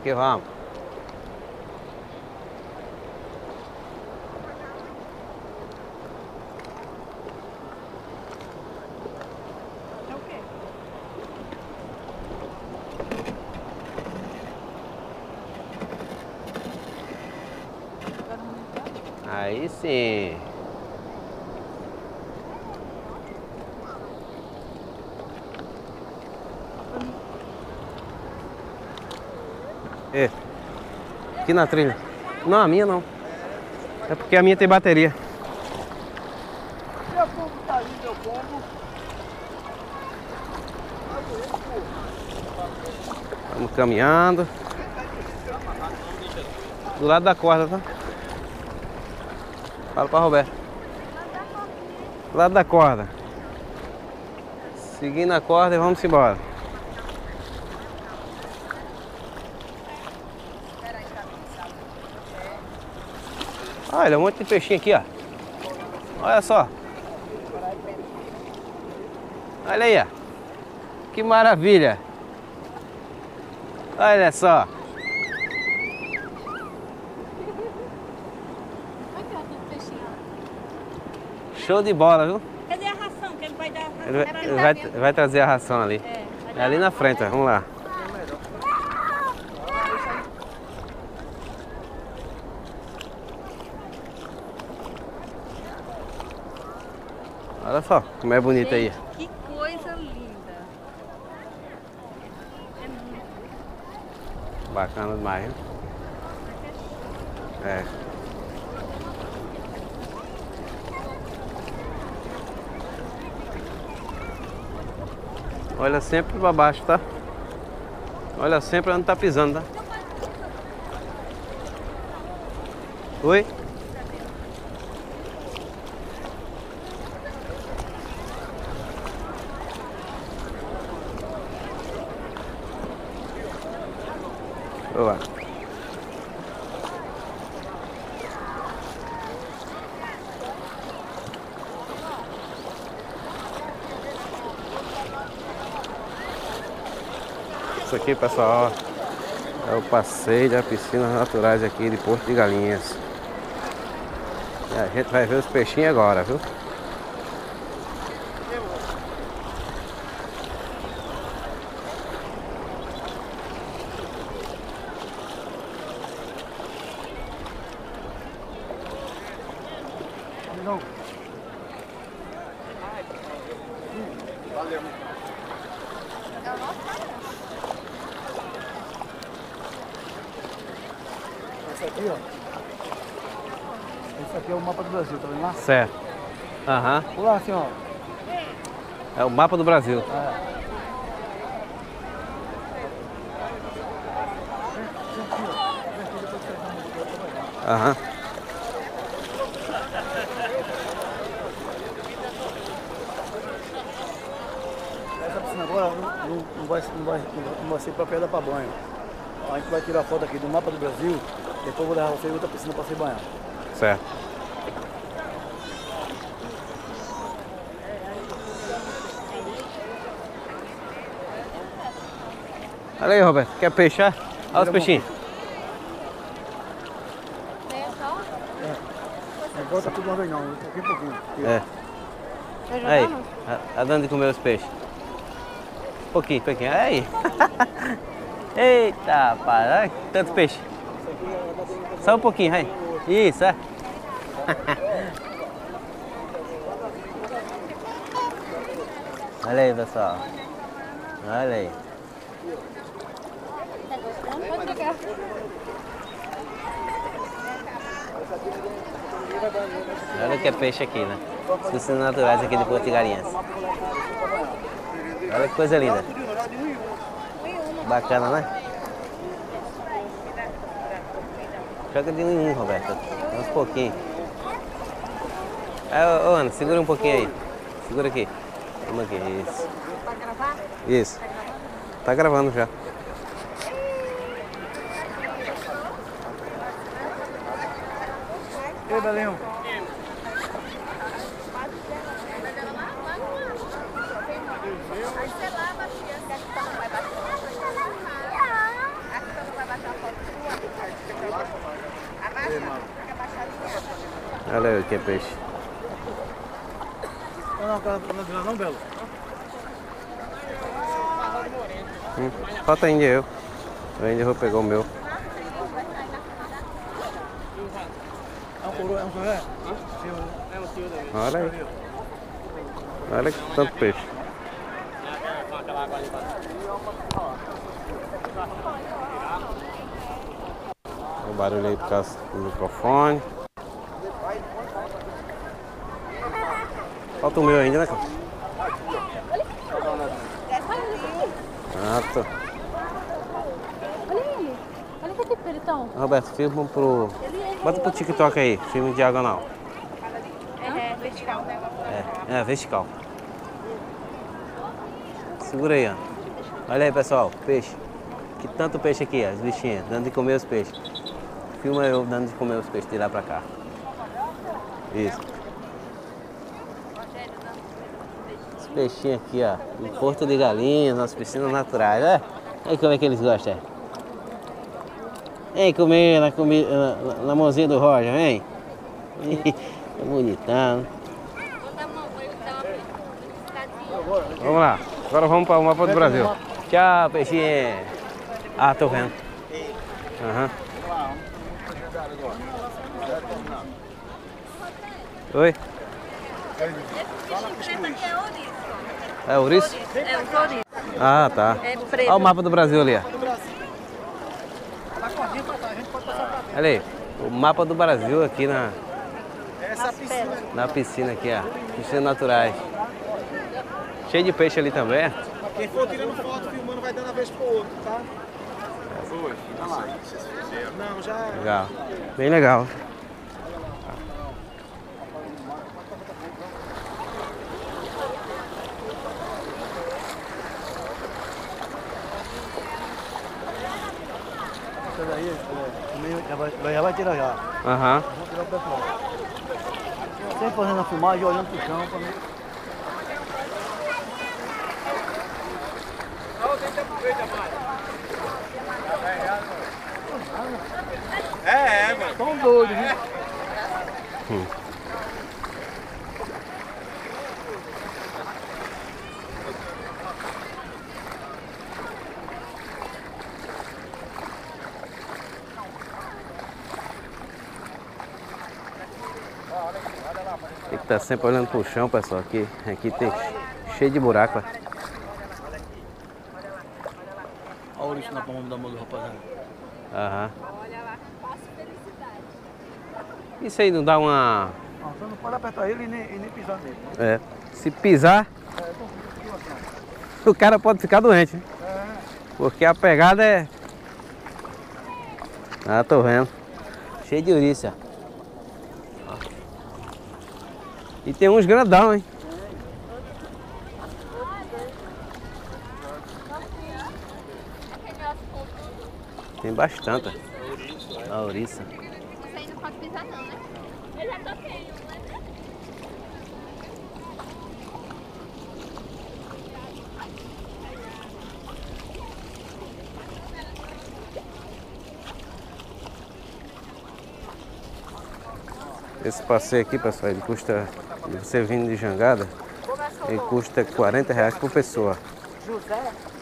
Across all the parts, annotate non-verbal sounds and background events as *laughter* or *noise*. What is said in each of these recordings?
que vamos. Aí sim. É. Aqui na trilha. Não, a minha não. É porque a minha tem bateria. Meu pombo tá ali, meu pombo. Estamos caminhando. Do lado da corda, tá? Fala pra Roberto. Do lado da corda. Seguindo a corda e vamos embora. Olha, um monte de peixinho aqui, ó. Olha só. Olha aí, ó. Que maravilha. Olha só. Show de bola, viu? Cadê a ração? Que ele vai dar a ração. Ele vai, vai, vai trazer a ração ali. É, É ali na frente, ó. né? vamos lá. Olha só como é bonito aí. Que coisa linda. É muito. Bacana demais, viu? É. Olha sempre pra baixo, tá? Olha sempre onde tá pisando, tá? Oi? Isso aqui, pessoal, é o passeio das piscinas naturais aqui de Porto de Galinhas. E a gente vai ver os peixinhos agora, viu? Esse aqui, ó. Esse aqui é o mapa do Brasil, tá vendo lá? Certo. Aham. Pula assim, ó. É o mapa do Brasil. É. Aham. Essa piscina agora não, não, vai, não, vai, não vai ser pra pedra pra banho. A gente vai tirar foto aqui do mapa do Brasil, depois eu vou levar você em outra piscina pra você banhar. Certo. Olha aí, Roberto. Quer peixar? Olha os peixinhos. É só? Não bota tudo uma vez não, um pouquinho, pouquinho. É. Aí, tá tá dando de comer os peixes. Pouquinho, pouquinho. Aí. *laughs* Eita, rapaz. Olha tanto peixe. Só um pouquinho, vai. Isso, é. *laughs* Olha aí, pessoal. Olha aí. Olha que é peixe aqui, né? Os naturais aqui de Porto. Olha que coisa linda. Bacana, né? Joga de um em um, Roberto. Uns pouquinho. É, ô, ô, Ana, segura um pouquinho aí. Segura aqui. Vamos aqui, isso. Pra gravar? Isso. Tá gravando já. Ei, Belinho. Olha aí que é peixe. Não, não, não, não, Belo. Hum, falta ainda eu. Eu ainda vou pegar o meu. É é? Olha aí. Olha que tanto peixe. O barulho aí por causa do microfone. Falta o meu ainda, né, cara? Ah. Olha ele. Olha que tipo eles estão. Roberto, filma pro. Bota pro TikTok aí, filme diagonal. É, vertical. É, é, vertical. Segura aí, ó. Olha aí, pessoal, peixe. Que tanto peixe aqui, as bichinhas, dando de comer os peixes. Filma eu dando de comer os peixes, de lá pra cá. Isso. Os peixinhos aqui, ó. Em Porto de Galinhas, nas piscinas naturais, né? Olha como é que eles gostam. Vem comer na, comi na, na- mãozinha do Roger, vem. *laughs* Tá bonitão. Vamos lá. Agora vamos para o mapa do Brasil. Tchau, peixinho. Ah, tô vendo. Aham. Oi? É ouriço? É o Florido. Ah, tá. É preto. Olha o mapa do Brasil ali, ó. Olha aí, o mapa do Brasil aqui na, Essa piscina. na piscina aqui, ó. Piscinas naturais. Cheio de peixe ali também. ó. Quem for tirando foto, filmando, vai dando a vez pro outro, tá? Oi, olha lá. Não, já. Legal. Bem legal. Essa daí, é, também já vai, já vai tirar já. Aham. Vou tirar o pessoal. Sempre fazendo a filmagem, olhando pro chão pra mim. É, é, mano. Tão doido, viu? Estar sempre olhando pro chão, pessoal. Aqui, aqui tem cheio de buraco. ó. Olha o ouriço na palma da mão do rapaziada. Aham. Isso aí não dá uma. Não, você não pode apertar ele e nem, e nem pisar nele. É. Se pisar, o cara pode ficar doente. né? Porque a pegada é. Ah, tô vendo. Cheio de ouriça. ó. E tem uns grandão, hein? Tem bastante. A ouriça. Isso aí não pode pisar não, né? Eu já toquei um, né? Esse passeio aqui, pessoal, ele custa, você vindo de jangada, ele custa 40 reais por pessoa.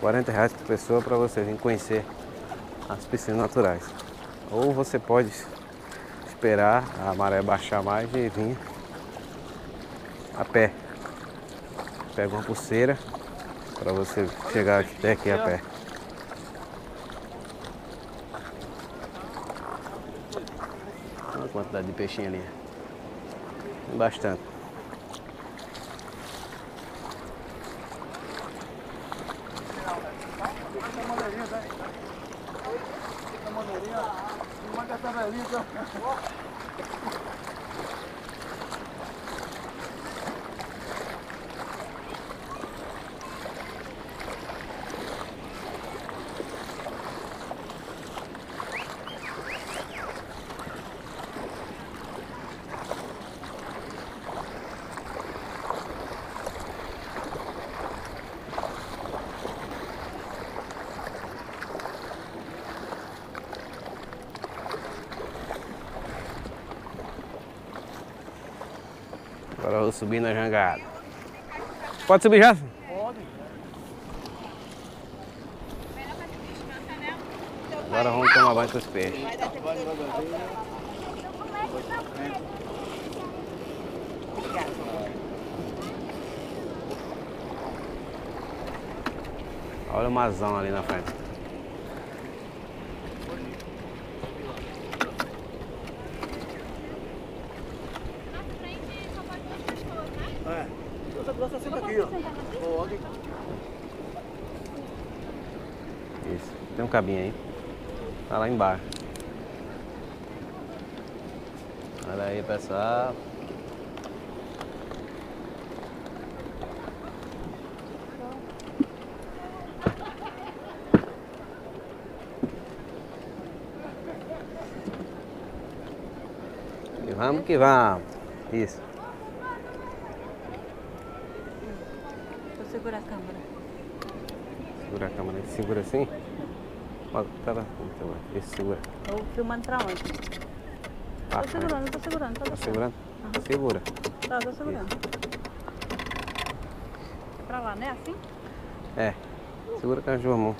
40 reais por pessoa para você vir conhecer as piscinas naturais. Ou você pode esperar a maré baixar mais e vir a pé. Pega uma pulseira para você chegar até aqui a pé. Olha a quantidade de peixinho ali. Tem Bastante. Essa maneirinha, tá? Essa maneirinha. Manda essa Agora eu vou subir na jangada. Pode subir já? Pode. Agora vamos tomar banho com os peixes. Olha o mazão ali na frente. É. Você aqui, ó. Isso. Tem um cabinho aí. Tá lá embaixo. Olha aí, pessoal. E vamos que vamos. Isso. Vou segurar a câmera. Segura a câmera. Segura assim. Ó, tá lá. Então, Isso, segura. Tô filmando pra onde? Ah, Tô segurando, tô segurando, tô Tá segurando. segurando? Segura. Tá, tô segurando. Pra lá, né? Assim? É. Segura com as duas mãos.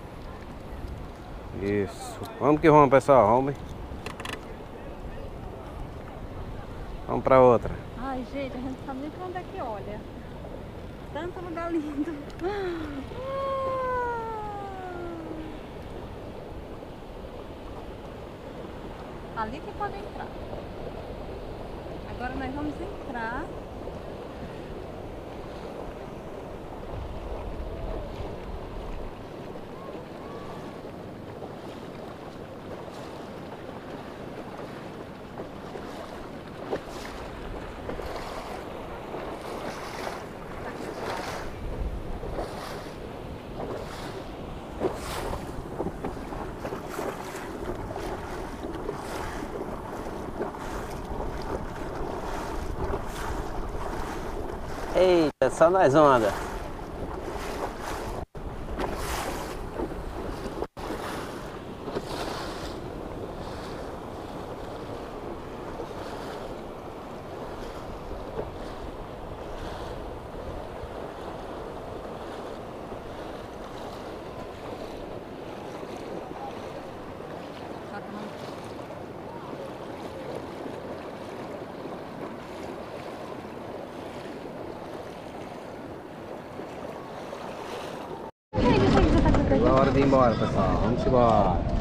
Isso. Vamos que vamos, pessoal. Vamos. Vamos pra outra. Ai, gente, a gente não sabe nem pra onde é que olha. Tanto lugar lindo. *laughs* Ali que pode entrar. Agora nós vamos entrar. Eita, só nas ondas. Embora, pessoal. Vamos embora.